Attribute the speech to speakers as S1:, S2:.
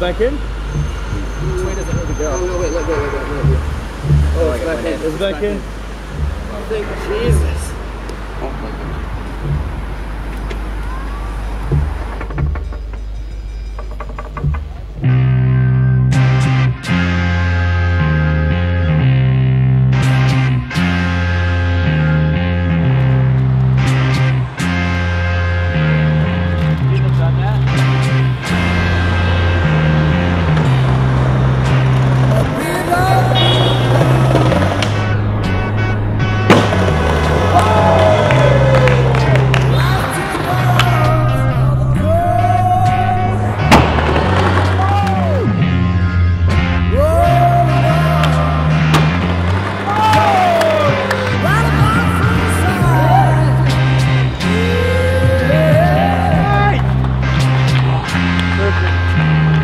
S1: it back in?
S2: Which way does it need to go?
S3: Oh, no, wait, wait, wait, wait, wait, wait. wait. Oh, oh, it's back in.
S1: It's back in.
S3: Oh, thank Jesus. Oh, my God. Thank you.